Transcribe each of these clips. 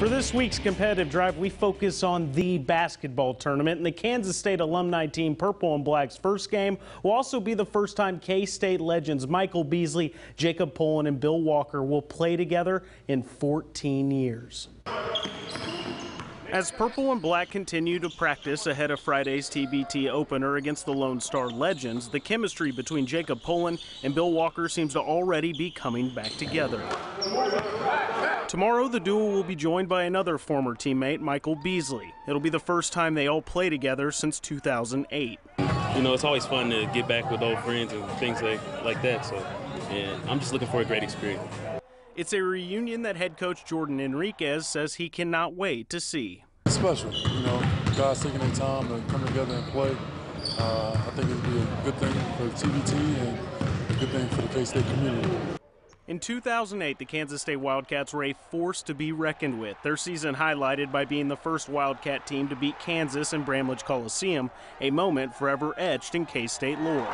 For this week's competitive drive, we focus on the basketball tournament. And the Kansas State alumni team, Purple and Black's first game, will also be the first time K State legends Michael Beasley, Jacob Pullen, and Bill Walker will play together in 14 years. As Purple and Black continue to practice ahead of Friday's TBT opener against the Lone Star Legends, the chemistry between Jacob Pullen and Bill Walker seems to already be coming back together. Tomorrow, the duo will be joined by another former teammate, Michael Beasley. It'll be the first time they all play together since 2008. You know, it's always fun to get back with old friends and things like, like that. So, and I'm just looking for a great experience. It's a reunion that head coach Jordan Enriquez says he cannot wait to see. It's special, you know, guys taking their time to come together and play. Uh, I think it'll be a good thing for the TBT and a good thing for the K-State community. In 2008, the Kansas State Wildcats were a force to be reckoned with. Their season highlighted by being the first Wildcat team to beat Kansas in Bramlage Coliseum, a moment forever etched in K-State lore.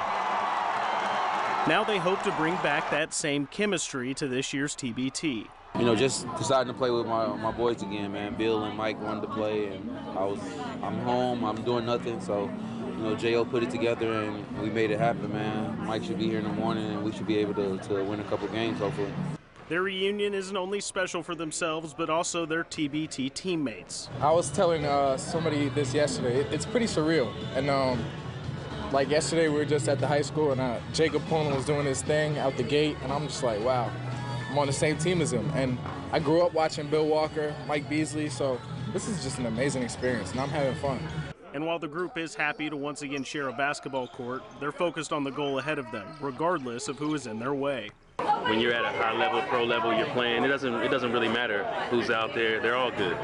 Now they hope to bring back that same chemistry to this year's TBT. You know, just deciding to play with my, my boys again, man. Bill and Mike wanted to play, and I was, I'm home, I'm doing nothing, so you know, Jo put it together and we made it happen, man. Mike should be here in the morning, and we should be able to, to win a couple games, hopefully. Their reunion isn't only special for themselves, but also their TBT teammates. I was telling uh, somebody this yesterday. It's pretty surreal, and um, like yesterday, we were just at the high school, and uh, Jacob Pullen was doing his thing out the gate, and I'm just like, wow, I'm on the same team as him. And I grew up watching Bill Walker, Mike Beasley, so this is just an amazing experience, and I'm having fun. And while the group is happy to once again share a basketball court, they're focused on the goal ahead of them, regardless of who is in their way. When you're at a high level, pro level, you're playing. It doesn't it doesn't really matter who's out there. They're all good.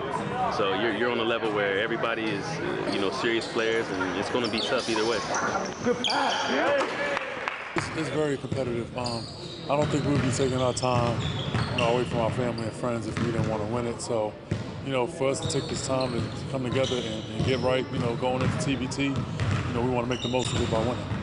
So you're, you're on a level where everybody is, you know, serious players, and it's going to be tough either way. Good pass. It's, it's very competitive. Um, I don't think we'd be taking our time you know, away from our family and friends if we didn't want to win it. So, you know, for us to take this time to come together and, and get right, you know, going into TBT, you know, we want to make the most of it by winning.